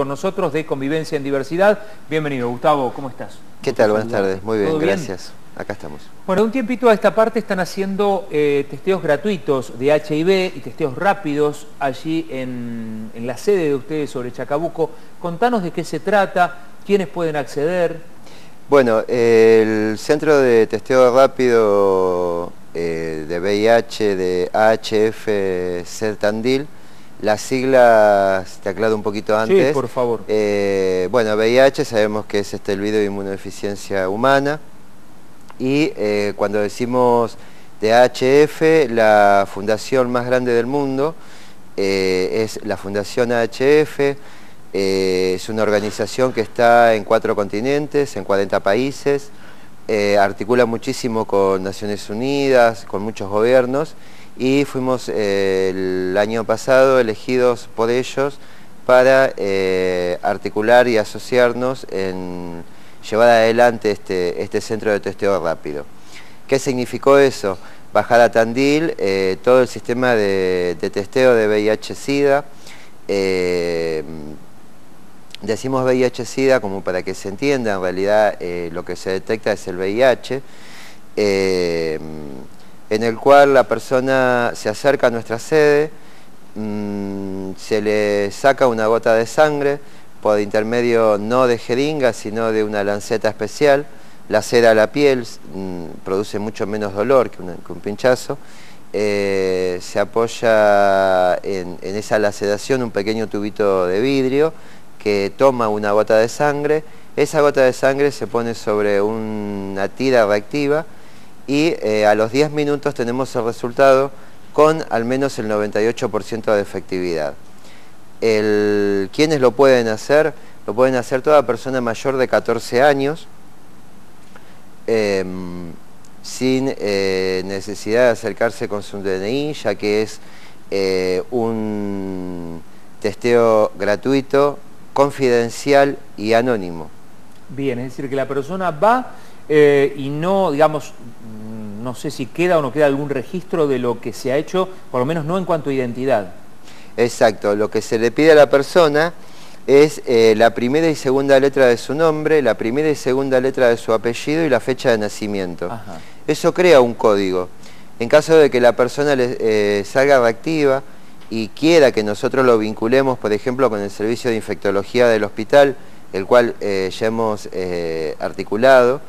con nosotros de Convivencia en Diversidad. Bienvenido, Gustavo, ¿cómo estás? ¿Qué tal? Buenas tardes, muy bien, gracias. Acá estamos. Bueno, un tiempito a esta parte están haciendo eh, testeos gratuitos de HIV y testeos rápidos allí en, la sede de ustedes sobre Chacabuco. Contanos de qué se trata, quiénes pueden acceder. Bueno, el Centro de Testeo Rápido eh, de VIH de AHF CERTANDIL las siglas, te aclaro un poquito antes. Sí, por favor. Eh, bueno, VIH sabemos que es este, el video de inmunodeficiencia humana. Y eh, cuando decimos de AHF, la fundación más grande del mundo eh, es la Fundación AHF. es una organización que está en cuatro continentes, en 40 países. articula muchísimo con Naciones Unidas, con muchos gobiernos y fuimos eh, el año pasado elegidos por ellos para eh, articular y asociarnos en llevar adelante este, este, centro de testeo rápido. ¿Qué significó eso? Bajar a Tandil, eh, todo el sistema de, testeo de VIH-Sida, decimos VIH-Sida como para que se entienda, en realidad lo que se detecta es el VIH, en el cual la persona se acerca a nuestra sede, mm, se le saca una gota de sangre por intermedio no de jeringa, sino de una lanceta especial, la seda a la piel, mm, produce mucho menos dolor que, un pinchazo, eh, se apoya en, en esa laceración un pequeño tubito de vidrio que toma una gota de sangre, esa gota de sangre se pone sobre una tira reactiva, y eh, a los 10 minutos tenemos el resultado con al menos el 98% de efectividad. ¿Quiénes lo pueden hacer? Lo pueden hacer toda persona mayor de 14 años, em, sin eh, necesidad de acercarse con su DNI, ya que es eh, un testeo gratuito, confidencial y anónimo. Bien, es decir, que la persona va y no, digamos, no sé si queda o no queda algún registro de lo que se ha hecho, por lo menos no en cuanto a identidad. Exacto, lo que se le pide a la persona es eh, la primera y segunda letra de su nombre, la primera y segunda letra de su apellido y la fecha de nacimiento. Eso crea un código. En caso de que la persona le, eh, salga reactiva y quiera que nosotros lo vinculemos, por ejemplo, con el servicio de infectología del hospital, el cual eh, ya hemos articulado,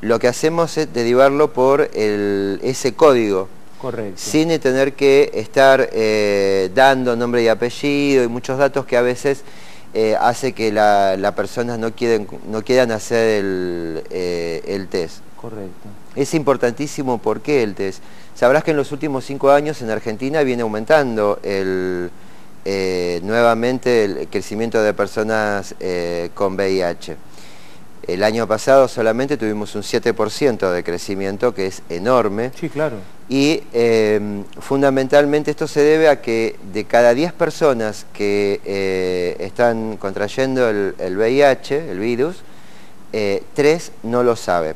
lo que hacemos es derivarlo por ese código. Correcto. Sin tener que estar eh, dando nombre y apellido y muchos datos que a veces eh, hace que las personas no, quieren, no quieran hacer el, eh, el test. Correcto. Es importantísimo por qué el test. Sabrás que en los últimos cinco años en Argentina viene aumentando el, nuevamente el crecimiento de personas con VIH. El año pasado solamente tuvimos un 7% de crecimiento, que es enorme. Sí, claro. Y em, fundamentalmente esto se debe a que de cada 10 personas que eh, están contrayendo el, VIH, el virus, 3 eh, no lo saben.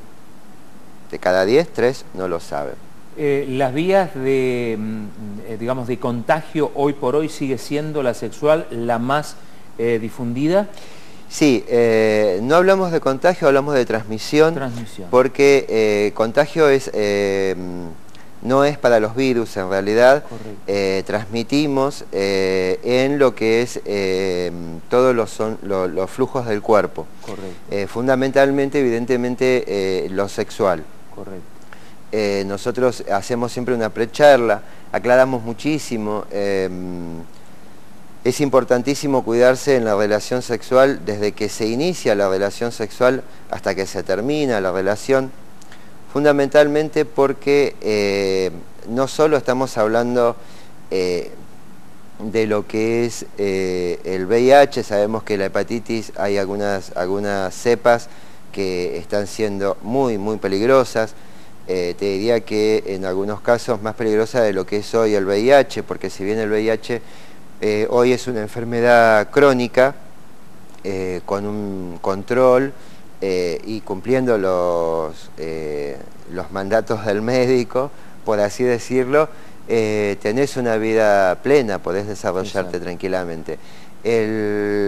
De cada 10, 3 no lo saben. Eh, las vías de, mm, digamos, de contagio hoy por hoy sigue siendo la sexual la más difundida. Sí, eh, no hablamos de contagio, hablamos de transmisión, porque eh, contagio es, eh, no es para los virus en realidad, transmitimos en lo que es todos los, son, los flujos del cuerpo, fundamentalmente, evidentemente, lo sexual. nosotros hacemos siempre una precharla, aclaramos muchísimo, es importantísimo cuidarse en la relación sexual desde que se inicia la relación sexual hasta que se termina la relación, fundamentalmente porque eh, no solo estamos hablando eh, de lo que es eh, el VIH, sabemos que la hepatitis hay algunas, algunas cepas que están siendo muy, muy peligrosas, te diría que en algunos casos más peligrosa de lo que es hoy el VIH, porque si bien el VIH eh, hoy es una enfermedad crónica eh, con un control eh, y cumpliendo los, los mandatos del médico, por así decirlo, tenés una vida plena, podés desarrollarte tranquilamente.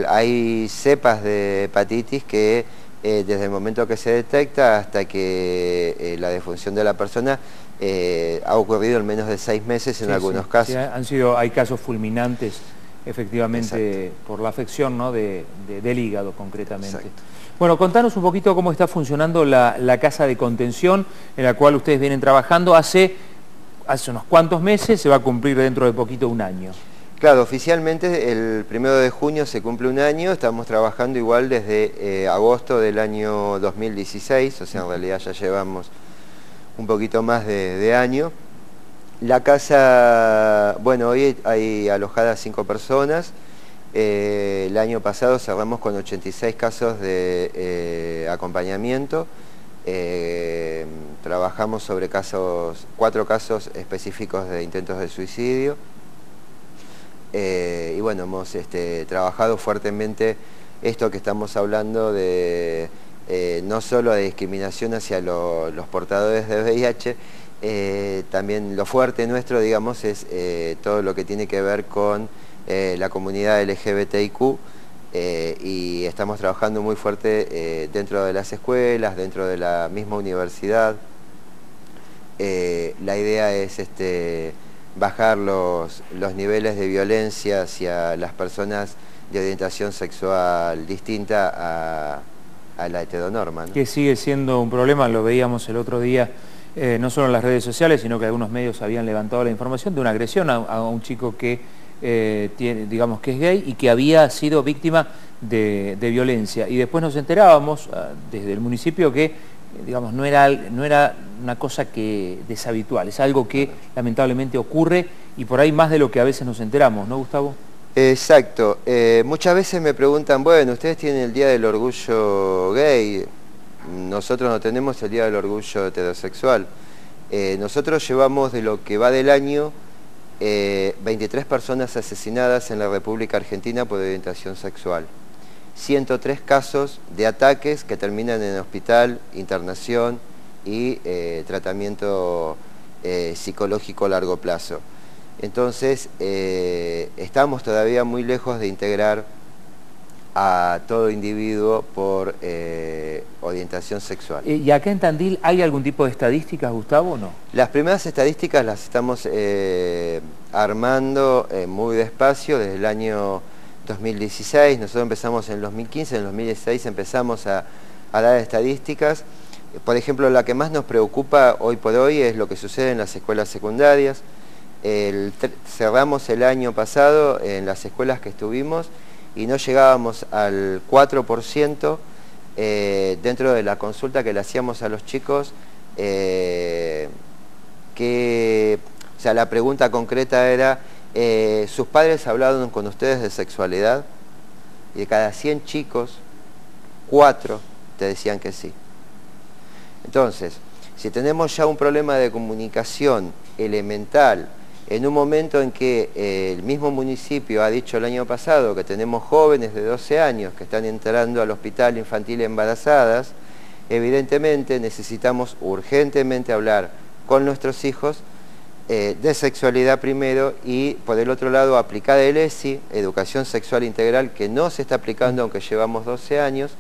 hay cepas de hepatitis que desde el momento que se detecta hasta que la defunción de la persona eh, ha ocurrido en menos de seis meses en algunos casos. han sido, hay casos fulminantes efectivamente por la afección del hígado concretamente. Bueno, contanos un poquito cómo está funcionando la, la, casa de contención en la cual ustedes vienen trabajando hace, hace unos cuantos meses, se va a cumplir dentro de poquito un año. Claro, oficialmente el primero de junio se cumple un año, estamos trabajando igual desde eh, agosto del año 2016, o sea, en realidad ya llevamos un poquito más de, año. La casa, bueno, hoy hay alojadas cinco personas, eh, el año pasado cerramos con 86 casos de eh, acompañamiento, trabajamos sobre casos, cuatro casos específicos de intentos de suicidio, eh, y bueno, hemos este, trabajado fuertemente esto que estamos hablando de eh, no solo de discriminación hacia los portadores de VIH, eh, también lo fuerte nuestro, digamos, es todo lo que tiene que ver con la comunidad LGBTIQ y estamos trabajando muy fuerte dentro de las escuelas, dentro de la misma universidad. la idea es este, bajar los, los niveles de violencia hacia las personas de orientación sexual distinta a, a la heteronorma. Que sigue siendo un problema, lo veíamos el otro día, eh, no solo en las redes sociales, sino que algunos medios habían levantado la información de una agresión a, un chico que, eh, tiene, digamos que es gay y que había sido víctima de, de violencia. Y después nos enterábamos ah, desde el municipio que digamos, no era, no era una cosa que deshabitual, es algo que lamentablemente ocurre y por ahí más de lo que a veces nos enteramos, ¿no, Gustavo? Exacto. Eh, muchas veces me preguntan, bueno, ustedes tienen el Día del Orgullo Gay, nosotros no tenemos el Día del Orgullo Heterosexual. Eh, nosotros llevamos de lo que va del año 23 eh, personas asesinadas en la República Argentina por orientación sexual. 103 casos de ataques que terminan en hospital, internación y tratamiento psicológico a largo plazo. Entonces, eh, estamos todavía muy lejos de integrar a todo individuo por orientación sexual. ¿Y acá en Tandil hay algún tipo de estadísticas, Gustavo, o no? Las primeras estadísticas las estamos armando muy despacio desde el año 2016, nosotros empezamos en el 2015, en el 2016 empezamos a, dar estadísticas. Por ejemplo, la que más nos preocupa hoy por hoy es lo que sucede en las escuelas secundarias. Cerramos el año pasado en las escuelas que estuvimos y no llegábamos al 4% eh, dentro de la consulta que le hacíamos a los chicos, eh, que, o sea, la pregunta concreta era eh, sus padres hablaron con ustedes de sexualidad y de cada 100 chicos, 4 te decían que sí. Entonces, si tenemos ya un problema de comunicación elemental, en un momento en que eh, el mismo municipio ha dicho el año pasado que tenemos jóvenes de 12 años que están entrando al hospital infantil embarazadas, evidentemente necesitamos urgentemente hablar con nuestros hijos eh, de sexualidad primero y por el otro lado aplicar el ESI, Educación Sexual Integral, que no se está aplicando aunque llevamos 12 años,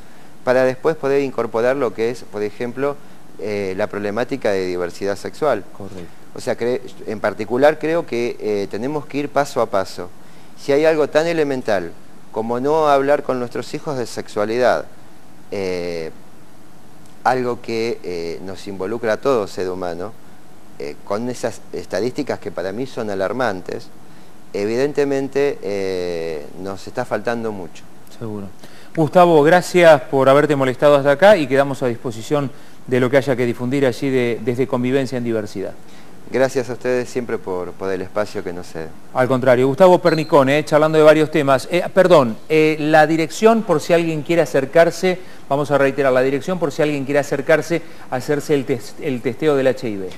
para después poder incorporar lo que es, por ejemplo, eh, la problemática de diversidad sexual. Correcto. O sea, en particular creo que eh, tenemos que ir paso a paso. Si hay algo tan elemental como no hablar con nuestros hijos de sexualidad, algo que nos involucra a todo ser humano, eh, con esas estadísticas que para mí son alarmantes, evidentemente eh, nos está faltando mucho. Seguro. Gustavo, gracias por haberte molestado hasta acá y quedamos a disposición de lo que haya que difundir allí desde Convivencia en Diversidad. Gracias a ustedes siempre por, el espacio que nos cede. Al contrario, Gustavo Pernicone, charlando de varios temas. Eh, perdón, la dirección por si alguien quiere acercarse, vamos a reiterar, la dirección por si alguien quiere acercarse a hacerse el, el testeo del HIV.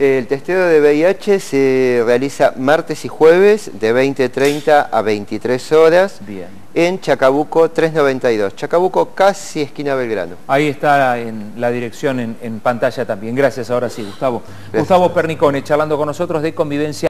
El testeo de VIH se realiza martes y jueves de 20.30 a 23 horas Bien. en Chacabuco 392. Chacabuco casi esquina Belgrano. Ahí está en la dirección en, pantalla también. Gracias, ahora sí, Gustavo. Gustavo Pernicone, charlando con nosotros de convivencia.